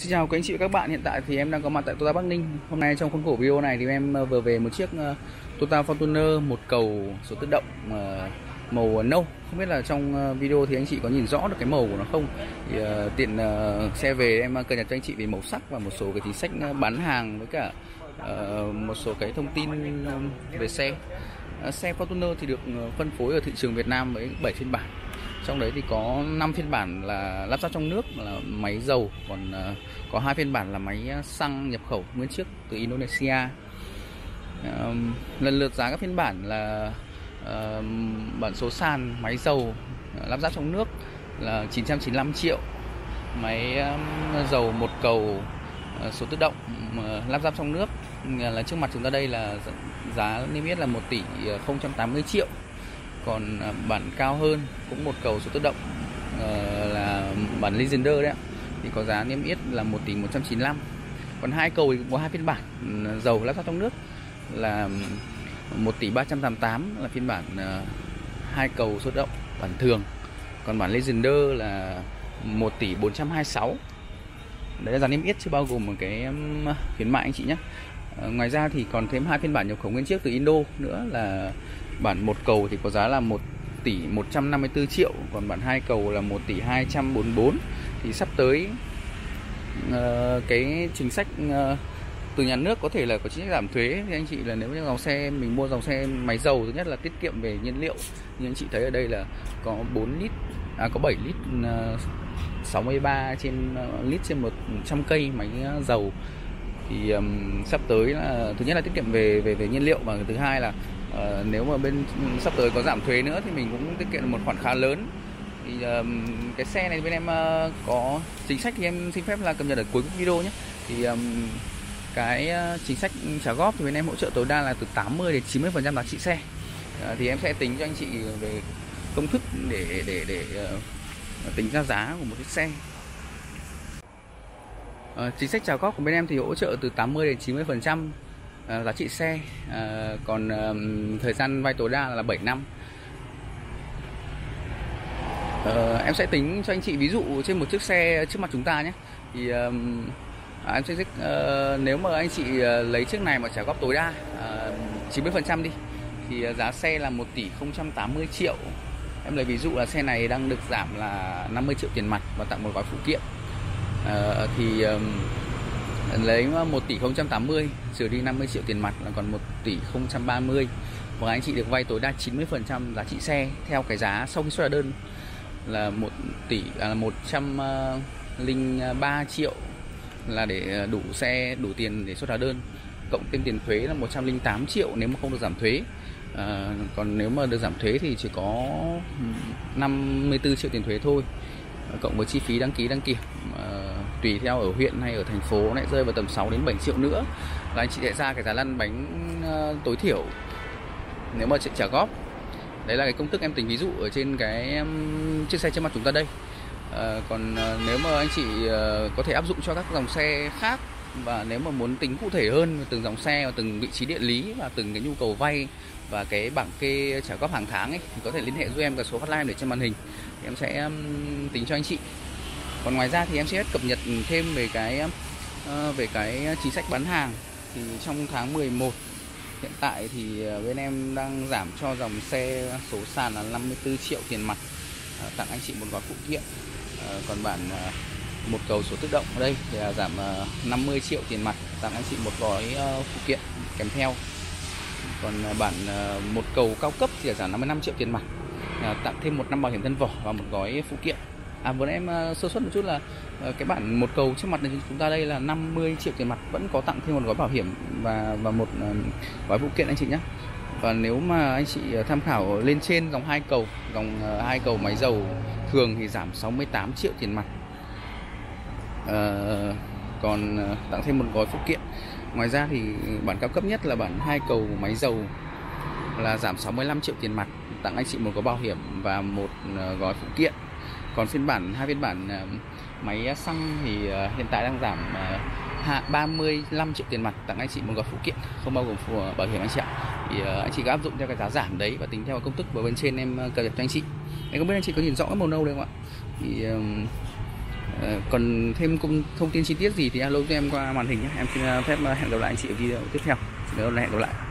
Xin chào các anh chị và các bạn, hiện tại thì em đang có mặt tại Toyota Bắc Ninh. Hôm nay trong khuôn khổ video này thì em ờ, vừa về một chiếc ờ, Toyota Fortuner một cầu số tự động ờ, màu nâu. Không biết là trong video thì anh chị có nhìn rõ được cái màu của nó không? Thì tiện xe về em cập nhật cho anh chị về màu sắc và một số cái chính sách bán hàng với cả một số cái thông tin về xe. Xe Fortuner thì được phân phối ở thị trường Việt Nam với 7 phiên bản trong đấy thì có 5 phiên bản là lắp ráp trong nước, là máy dầu, còn ờ, có hai phiên bản là máy ờ, xăng nhập khẩu nguyên chiếc từ Indonesia. Lần lượt giá các phiên bản là bản số sàn, máy dầu ờ, lắp ráp trong nước là 995 triệu. Máy dầu một cầu số tự động lắp ráp trong nước, là trước mặt chúng ta đây là giá niêm yết là 1 tỷ 080 triệu còn à, bản cao hơn cũng một cầu số tự động uh, là bản Legender đấy ạ. Thì có giá niêm yết là 1 tỷ 195 còn hai cầu thì có hai phiên bản ừ, dầu lắp ráp trong nước là 1 tỷ 388 là phiên bản uh, hai cầu số tự động bản thường. Còn bản Legender là 1 tỷ 426 đấy là giá niêm yết chưa bao gồm một cái khuyến mại anh chị nhé. Uh, ngoài ra thì còn thêm hai phiên bản nhập khẩu nguyên chiếc từ Indo nữa là bản một cầu thì có giá là 1 tỷ 154 triệu còn bản hai cầu là 1 tỷ 244 thì sắp tới uh, cái chính sách uh, từ nhà nước có thể là có chính sách giảm thuế. Thì anh chị là nếu như dòng xe mình mua dòng xe máy dầu thứ nhất là tiết kiệm về nhiên liệu. Như anh chị thấy ở đây là có 4 lít à, có 7 lít ờ, uh, 63 trên uh, lít trên 100 cây máy dầu. Thì um, sắp tới là thứ nhất là tiết kiệm về về về nhiên liệu và thứ hai là uh, nếu mà bên sắp tới có giảm thuế nữa thì mình cũng tiết kiệm được một khoản khá lớn. Thì um, cái xe này bên em uh, có chính sách thì em xin phép là cập nhật ở cuối video nhé. Thì um, cái uh, chính sách trả góp thì bên em hỗ trợ tối đa là từ 80 đến 90 phần trăm giá trị xe. Uh, thì em sẽ tính cho anh chị về công thức để để để uh, tính ra giá của một chiếc xe. Uh, chính sách trả góp của bên em thì hỗ trợ từ 80 đến 90 phần trăm uh, giá trị xe uh, còn uh, thời gian vay tối đa là 7 năm. Uh, em sẽ tính cho anh chị ví dụ trên một chiếc xe trước mặt chúng ta nhé. Thì anh À, em sẽ uh, nếu mà anh chị uh, lấy chiếc này mà trả góp tối đa uh, 90% đi thì uh, giá xe là 1 tỷ 080 triệu. Em lấy ví dụ là xe này đang được giảm là 50 triệu tiền mặt và tặng một gói phụ kiện. Uh, thì um, lấy 1 tỷ 080 trừ đi 50 triệu tiền mặt là còn 1 tỷ 030 và anh chị được vay tối đa 90% giá trị xe theo cái giá sau khi xuất đơn là 1 tỷ à, là 103 ờ, triệu là để ờ, đủ xe đủ tiền để xuất hóa đơn. Cộng thêm tiền thuế là 108 triệu nếu mà không được giảm thuế. À, còn nếu mà được giảm thuế thì chỉ có 54 triệu tiền thuế thôi cộng với chi phí đăng ký đăng kiểm à, tùy theo ở huyện hay ở thành phố lại rơi vào tầm 6 đến 7 triệu nữa. Là anh chị sẽ ra cái giá lăn bánh ờ, tối thiểu nếu mà trả góp. Đấy là cái công thức em tính ví dụ ở trên cái chiếc xe trước mặt chúng ta đây. À, còn ờ, nếu mà anh chị có thể áp dụng cho các dòng xe khác và nếu mà muốn tính cụ thể hơn từng dòng xe và từng vị trí địa lý và từng cái nhu cầu vay và cái bảng kê trả góp hàng tháng ấy thì có thể liên hệ với em cả số hotline để trên màn hình. Thì em sẽ tính cho anh chị còn ngoài ra thì em sẽ cập nhật thêm về cái ờ, về cái chính sách bán hàng. Thì trong tháng 11 hiện tại thì ờ, bên em đang giảm cho dòng xe số sàn là 54 triệu tiền mặt. Ờ, tặng anh chị một gói phụ kiện. Còn bản một cầu số tự động ở đây thì là giảm 50 triệu tiền mặt. Tặng anh chị một gói phụ kiện kèm theo. Còn bản một cầu cao cấp thì là giảm 55 triệu tiền mặt. Tặng thêm một năm bảo hiểm thân vỏ và một gói phụ kiện. À muốn em ờ, sơ suất một chút là ờ, cái bản một cầu trước mặt này chúng ta đây là 50 triệu tiền mặt vẫn có tặng thêm một gói bảo hiểm và và một ờ, gói phụ kiện anh chị nhé. Và nếu mà anh chị tham khảo lên trên dòng hai cầu, dòng hai cầu máy dầu thường thì giảm 68 triệu tiền mặt. à, còn tặng thêm một gói phụ kiện. Ngoài ra thì bản cao cấp nhất là bản hai cầu máy dầu là giảm 65 triệu tiền mặt tặng anh chị một gói bảo hiểm và một gói phụ kiện còn phiên bản, hai phiên bản ờ, máy xăng thì ờ, hiện tại đang giảm ờ, hạ 35 triệu tiền mặt tặng anh chị một gói phụ kiện, không bao gồm phụ bảo hiểm anh chị ạ. Thì anh chị có áp dụng theo cái giá giảm đấy và tính theo công thức vừa bên trên em cập nhật cho anh chị. Em không biết anh chị có nhìn rõ màu nâu đây không ạ? Thì còn thêm thông tin chi tiết gì thì alo cho em qua màn hình nhé. Em xin phép hẹn gặp lại anh chị ở video tiếp theo. Xin hẹn gặp lại.